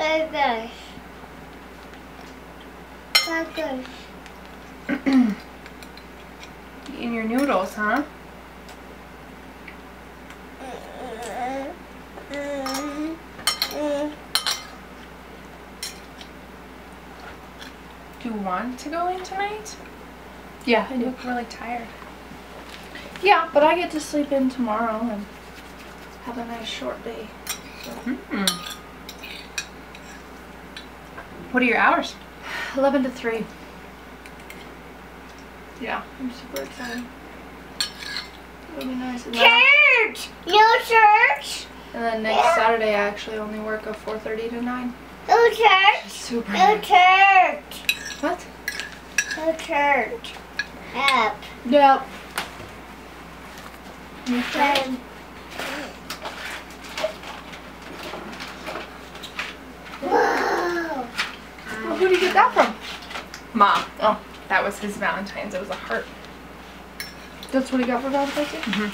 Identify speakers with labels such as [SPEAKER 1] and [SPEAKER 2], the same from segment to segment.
[SPEAKER 1] Burgers. Burgers.
[SPEAKER 2] Eating your noodles, huh? Do you want to go in tonight?
[SPEAKER 3] Yeah, I
[SPEAKER 2] You
[SPEAKER 3] do.
[SPEAKER 2] look really tired.
[SPEAKER 3] Yeah, but I get to sleep in tomorrow and have a nice short day.
[SPEAKER 2] Hmm. What are your hours?
[SPEAKER 3] 11 to 3. Yeah, I'm super excited. It'll be nice.
[SPEAKER 1] Church. No church.
[SPEAKER 3] and then next Saturday I actually only work a 4.30 to 9.
[SPEAKER 1] No church.
[SPEAKER 3] Super
[SPEAKER 1] No
[SPEAKER 3] nice.
[SPEAKER 1] church.
[SPEAKER 3] What?
[SPEAKER 1] No church. Up.
[SPEAKER 3] Yep.
[SPEAKER 1] Then. Whoa.
[SPEAKER 3] Get that from?
[SPEAKER 2] Mom.
[SPEAKER 3] Oh.
[SPEAKER 2] That was his Valentine's. It was a heart.
[SPEAKER 3] That's what he got for Valentine's Day?
[SPEAKER 2] Mhm.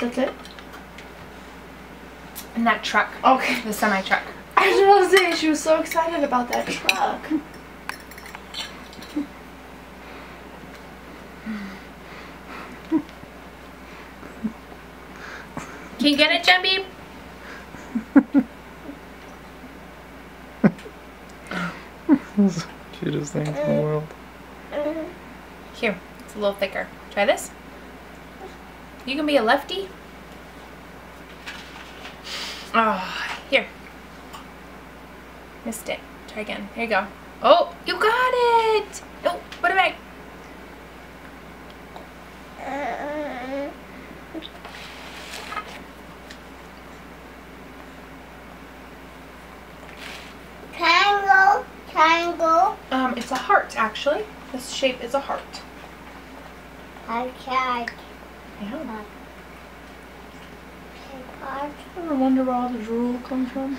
[SPEAKER 3] That's it?
[SPEAKER 2] And that truck.
[SPEAKER 3] Okay.
[SPEAKER 2] The semi truck.
[SPEAKER 3] I was about to say, she was so excited about that truck.
[SPEAKER 2] Can you get it,
[SPEAKER 4] Cutest things in the world.
[SPEAKER 2] Here. It's a little thicker. Try this. You can be a lefty. Oh, here. Missed it. Try again. Here you go. Oh, you got it! Um, it's a heart, actually. This shape is a heart.
[SPEAKER 1] I tried.
[SPEAKER 2] Yeah.
[SPEAKER 3] I ever wonder where all the drool comes from?